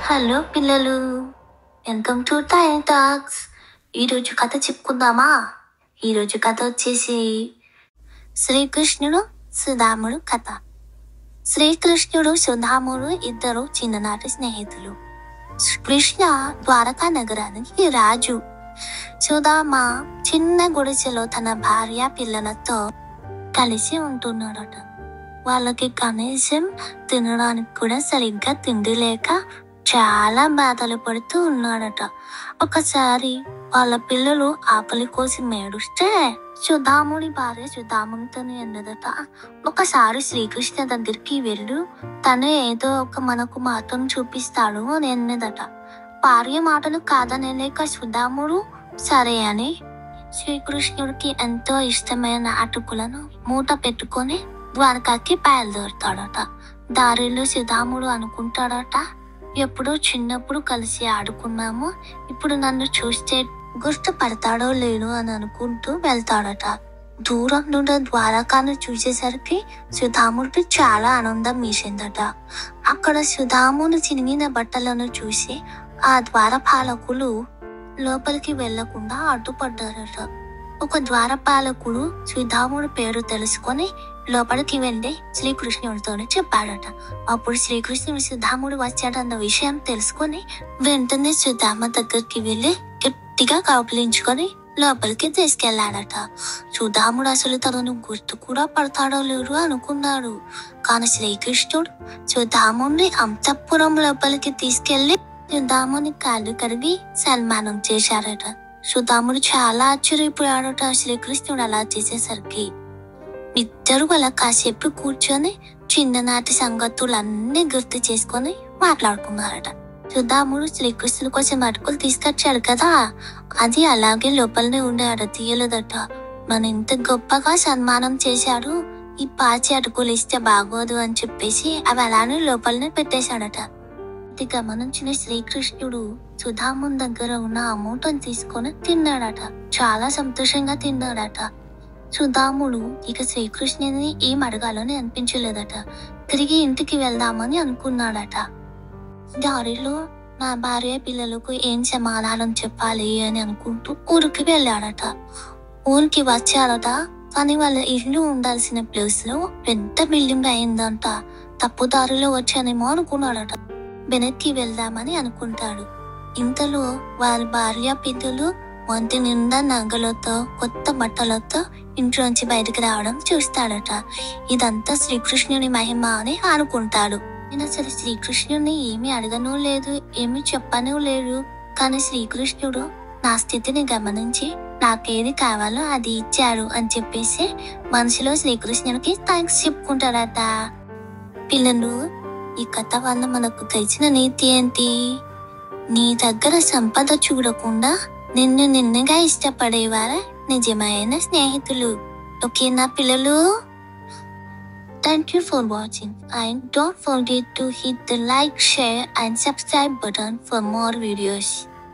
Hello పిల్లలు welcome to time talks ఈరోజు కథ చెప్పుకుందామా? ఈరోజు కథ వచ్చేసి శ్రీకృష్ణుడు సుధాముడు కథ. శ్రీకృష్ణుడు సుధాముడు ఇద్దరు చిన్ననాటి స్నేహితులు. కృష్ణ ద్వారకా నగరానికి రాజు. సుధామ చిన్న గుడిసెలో తన భార్య పిల్లలతో కలిసి ఉంటున్నాడట. వాళ్ళకి కనీసం తినడానికి కూడా సరిగ్గా తిండి లేక చాలా బాధలు పడుతూ ఉన్నాడట. ఒకసారి వాళ్ళ పిల్లలు ఆకలి కోసం ఏడుస్తే సుధాముడి భార్య సుధామునితోనే అన్నదట. ఒకసారి శ్రీకృష్ణ దగ్గరికి వెళ్ళు తను ఏదో ఒక మనకు మాత్రం చూపిస్తాడు అని అన్నదట. భార్య మాటలు కాదనలేక సుధాముడు సరే అని శ్రీకృష్ణుడికి ఎంతో ఇష్టమైన అటుకులను మూట పెట్టుకొని ద్వారకాకి బయలుదేరుతాడట. దారిలో సుధాముడు అనుకుంటాడట ఎప్పుడో చిన్నప్పుడు కలిసి ఆడుకున్నాము ఇప్పుడు నన్ను చూస్తే గుర్తుపడతాడో లేడు అని అనుకుంటూ వెళ్తాడట. దూరం నుండి ద్వారకాను చూసేసరికి సుధాముడికి చాలా ఆనందం వేసిందట అక్కడ సుధాముడు చినిగిన బట్టలను చూసి ఆ ద్వారపాలకులు లోపలికి వెళ్ళకుండా అడ్డుపడ్డారట. ఒక ద్వారపాలకుడు సుధాముడి పేరు తెలుసుకొని లోపలికి వెళ్ళి శ్రీకృష్ణుడితో చెప్పాడట. అప్పుడు శ్రీకృష్ణుడు సుధాముడు వచ్చాడన్న విషయం తెలుసుకొని వెంటనే సుధామ దగ్గరికి వెళ్ళి గట్టిగా కౌపులించుకొని లోపలికి తీసుకెళ్ళాడట. సుధాముడు అసలు తనను గుర్తు కూడా పడతాడో లేడు అనుకున్నాడు. కానీ శ్రీకృష్ణుడు సుధాముని అంతఃపురం లోపలికి తీసుకెళ్ళి సుధాముని కాళ్ళు కడిగి సన్మానం చేశారట. సుధాముడు చాలా ఆశ్చర్యపోయాడట శ్రీకృష్ణుడు అలా చేసేసరికి. ఇద్దరు అలా కాసేపు కూర్చొని చిన్ననాటి సంగతులన్నీ గుర్తు చేసుకొని మాట్లాడుకున్నారట సుధాముడు శ్రీకృష్ణుడి కోసం అటుకులు తీసుకొచ్చాడు కదా అది అలాగే లోపలనే ఉండే తీయలేదట మన ఇంత గొప్పగా సన్మానం చేశాడు ఈ పాచి అటుకులు ఇస్తే బాగోదు అని చెప్పేసి అవి అలానే లోపలనే పెట్టేశాడట ఇది గమనించిన శ్రీకృష్ణుడు సుధాముని దగ్గర ఉన్న ఆ మూటను తీసుకొని తిన్నాడట చాలా సంతోషంగా తిన్నాడట సుధాముడు ఇక శ్రీకృష్ణుని ఏం అడగాలని అనిపించలేదట. తిరిగి ఇంటికి వెళ్దామని అనుకున్నాడట. దారిలో నా భార్య పిల్లలకు ఏం సమాధానం చెప్పాలి అని అనుకుంటూ ఊరికి వెళ్ళాడట. ఊరికి వచ్చాడట. కానీ వాళ్ళ ఇల్లు ఉండాల్సిన ప్లేస్లో పెద్ద బిల్డింగ్ అయిందంట. తప్పు దారిలో వచ్చానేమో అనుకున్నాడట. వెనక్కి వెళ్దామని అనుకుంటాడు. ఇంతలో వాళ్ళ భార్య పిల్లలు వంటి నిండా నగలతో కొత్త బట్టలతో ఇంట్లోంచి బయటకు రావడం చూస్తాడట. ఇదంతా శ్రీకృష్ణుని మహిమ అని అనుకుంటాడు. నేను అసలు శ్రీకృష్ణుని ఏమీ అడగను లేదు ఏమీ చెప్పను లేదు కానీ శ్రీకృష్ణుడు నా స్థితిని గమనించి నాకేది కావాలో అది ఇచ్చాడు అని చెప్పేసి మనసులో శ్రీకృష్ణునికి థ్యాంక్స్ చెప్పుకుంటాడట. పిల్లలు ఈ కథ వల్ల మనకు తెలిసిన నీతి ఏంటి? నీ దగ్గర సంపద చూడకుండా నిన్ను నిన్నగా ఇష్టపడేవారా నిజమైన స్నేహితులు ఓకేనా పిల్లలు thank you for watching and don't forget to hit the like share and subscribe button for more videos